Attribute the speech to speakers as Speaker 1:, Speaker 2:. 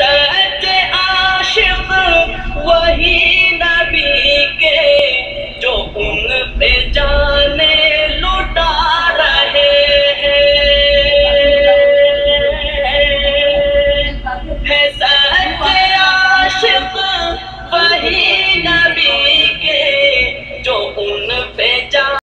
Speaker 1: सच आशिक वही नबी के जो उन पे